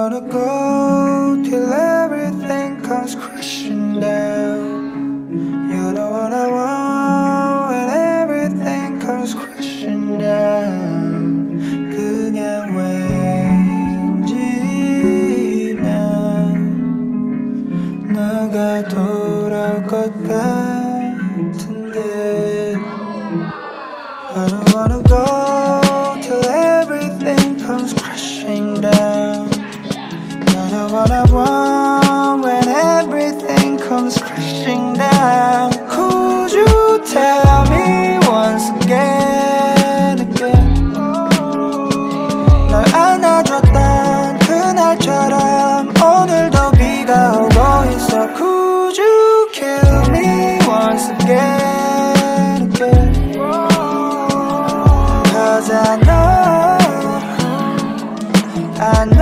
wanna go till everything comes crashing down. You know what I want when everything comes crashing down. 그냥 왠지 난 now, I don't wanna go what I want when everything comes crashing down. Could you tell me once again, again? 널 안아줬던 그날처럼 오늘도 비가 오고 있어. Could you kill me once again, again? Cause I know, I know